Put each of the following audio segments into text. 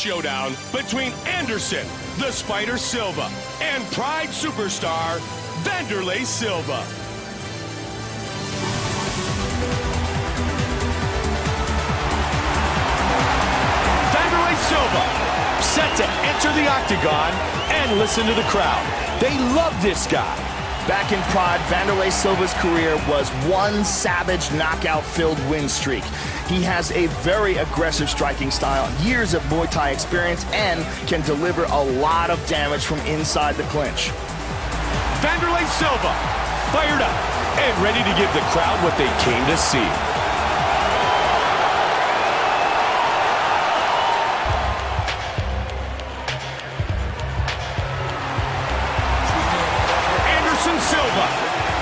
showdown between Anderson, the Spider Silva, and Pride superstar, Wanderlei Silva. Wanderlei Silva set to enter the octagon and listen to the crowd. They love this guy. Back in Pride, Wanderlei Silva's career was one savage knockout-filled win streak. He has a very aggressive striking style, years of Muay Thai experience, and can deliver a lot of damage from inside the clinch. Wanderlei Silva, fired up and ready to give the crowd what they came to see.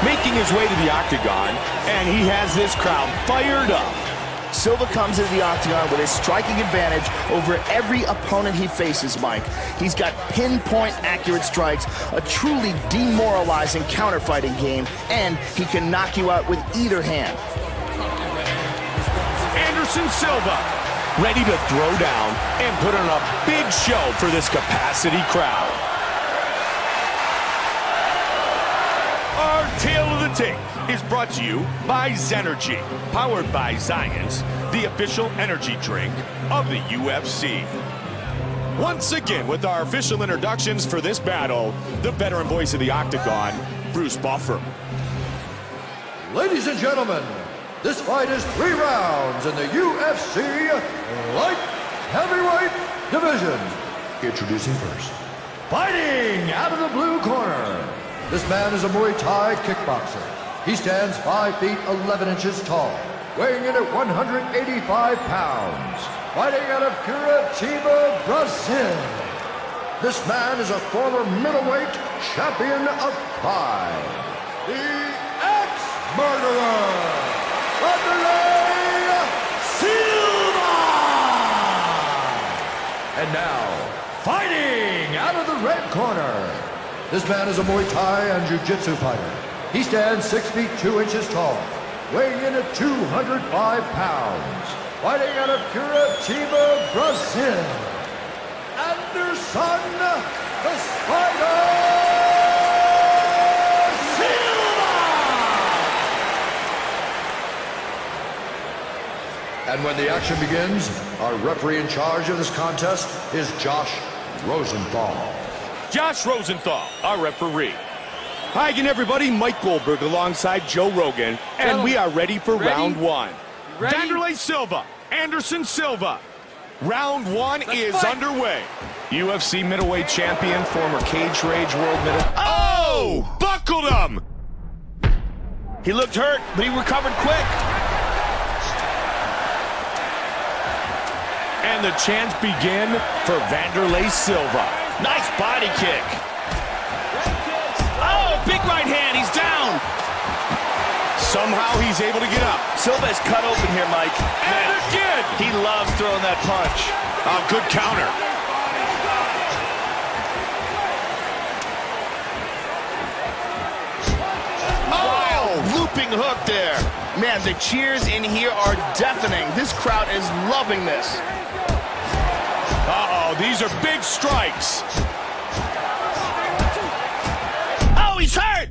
Making his way to the octagon, and he has this crowd fired up. Silva comes into the octagon with a striking advantage over every opponent he faces, Mike. He's got pinpoint accurate strikes, a truly demoralizing counterfighting game, and he can knock you out with either hand. Anderson Silva ready to throw down and put on a big show for this capacity crowd. Our tale of the tape is brought to you by Xenergy, powered by Xyience, the official energy drink of the UFC. Once again, with our official introductions for this battle, the veteran voice of the Octagon, Bruce Buffer. Ladies and gentlemen, this fight is three rounds in the UFC Light Heavyweight Division. Introducing first. Fighting out of the blue corner. This man is a Muay Thai kickboxer. He stands 5 feet 11 inches tall, weighing in at 185 pounds. Fighting out of Curitiba, Brazil. This man is a former middleweight champion of Pride. The ex-murderer, Wanderlei Silva! And now, fighting out of the red corner. This man is a Muay Thai and Jiu-Jitsu fighter. He stands 6 feet 2 inches tall, weighing in at 205 pounds. Fighting out of Curitiba, Brazil. Anderson, the Spider Silva! And when the action begins, our referee in charge of this contest is Josh Rosenthal. Josh Rosenthal, our referee. Hi again, everybody. Mike Goldberg alongside Joe Rogan, and we are ready for Ready? round one. Ready? Wanderlei Silva, Anderson Silva. Round one is fight. underway. UFC middleweight champion, former Cage Rage World Middle. Oh! Buckled him! He looked hurt, but he recovered quick. And the chance begin for Wanderlei Silva. Nice body kick. Oh, big right hand. He's down. Somehow he's able to get up. Silva is cut open here, Mike. And again! He loves throwing that punch. A good counter. Oh, looping hook there. Man, the cheers in here are deafening. This crowd is loving this. These are big strikes. Oh, he's hurt.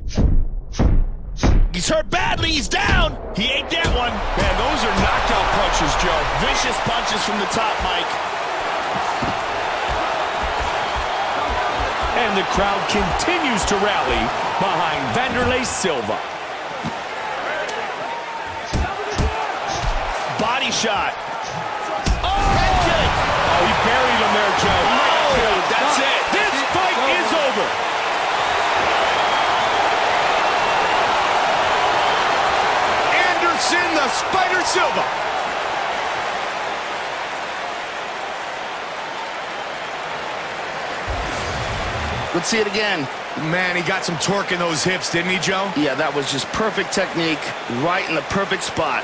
He's hurt badly. He's down. He ate that one. Man, those are knockout punches, Joe. Vicious punches from the top, Mike. And the crowd continues to rally behind Wanderlei Silva. Body shot. Oh, he buried him there, Joe. Oh, that's it. This fight is over. Spider Silva. Let's see it again. Man, he got some torque in those hips, didn't he, Joe? Yeah, that was just perfect technique, right in the perfect spot.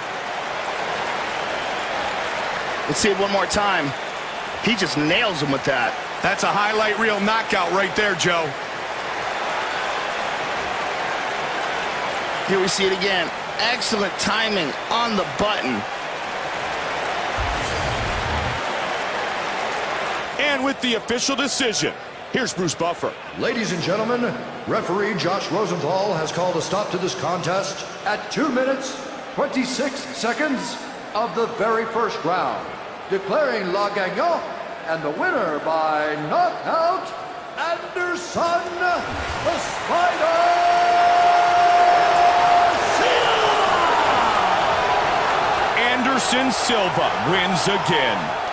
Let's see it one more time. He just nails him with that. That's a highlight reel knockout right there, Joe. Here we see it again. Excellent timing on the button. And with the official decision, here's Bruce Buffer. Ladies and gentlemen, referee Josh Rosenthal has called a stop to this contest at 2 minutes, 26 seconds of the very first round, declaring La Gagnant and the winner by knockout, Anderson the Spider Silva. Anderson Silva wins again.